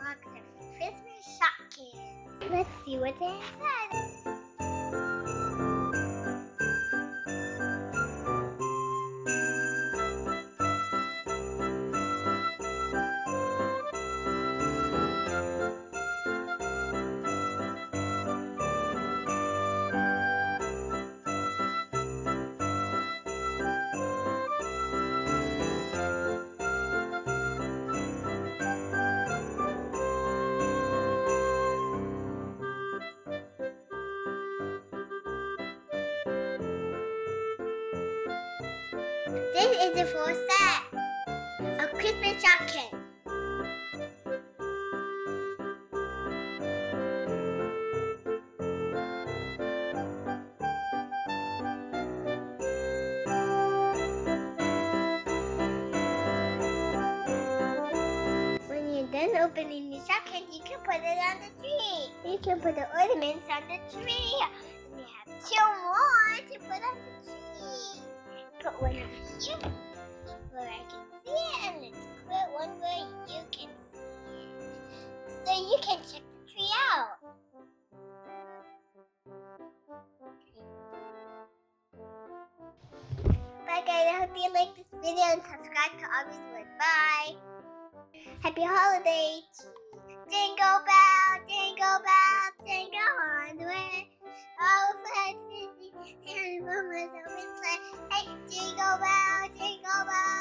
Christmas shopkins. Let's see what's inside. This is the full set of Christmas shopkins. When you're done opening the shopkins, you can put it on the tree. You can put the ornaments on the tree. One over here where I can see it, and let's one where you can see it. So you can check the tree out. Bye guys, I hope you like this video and subscribe to Aubri's World. Bye. Happy holidays. Jingle bell, play. Hey, jingle bell, jingle bell.